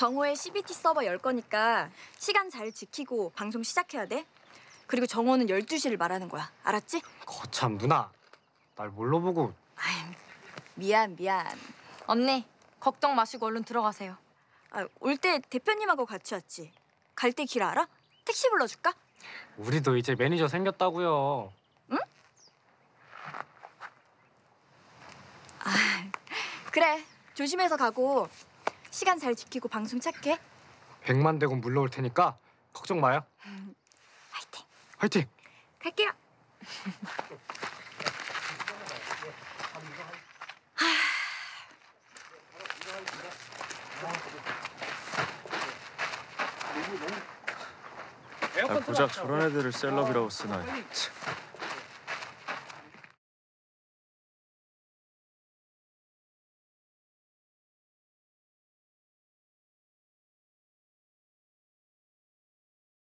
정호의 CBT 서버 열 거니까 시간 잘 지키고 방송 시작해야 돼. 그리고 정호는 12시를 말하는 거야. 알았지? 거참 누나. 날 뭘로 보고 아이, 미안, 미안. 언니 걱정 마시고 얼른 들어가세요. 아, 올 때 대표님하고 같이 왔지. 갈 때 길 알아? 택시 불러줄까? 우리도 이제 매니저 생겼다고요. 그래, 조심해서 가고 시간 잘 지키고 방송 착해. 백만 대군 물러올 테니까 걱정 마요. 화이팅. 화이팅. 갈게요. 야, 고작 저런 애들을 셀럽이라고 쓰나. 참.